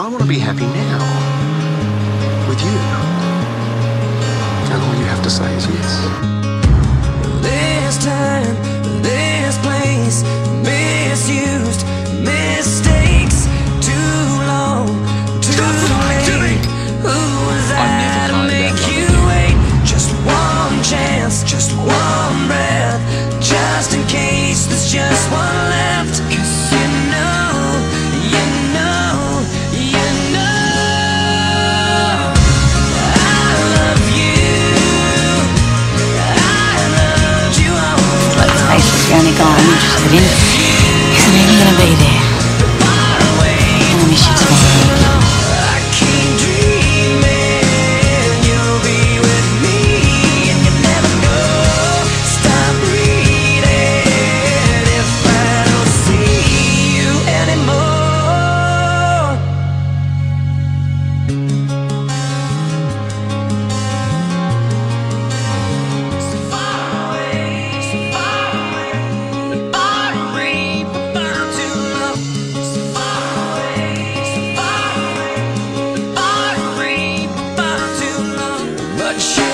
I want to be happy now with you. And all you have to say is yes. This time, this place, misused mistakes, too long, too late. Who was I to make you wait? Just one chance, just one breath, just in case there's just one left. It's shine.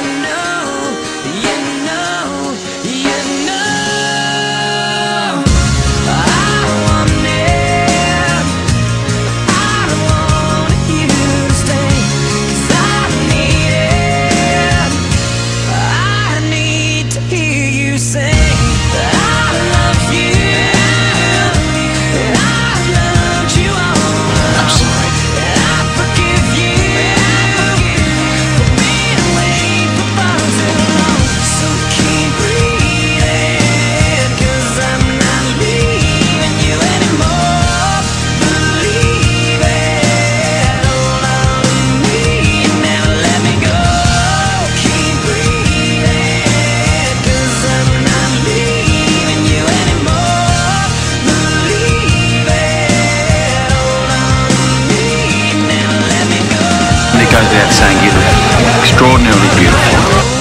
goes out saying you look extraordinarily beautiful.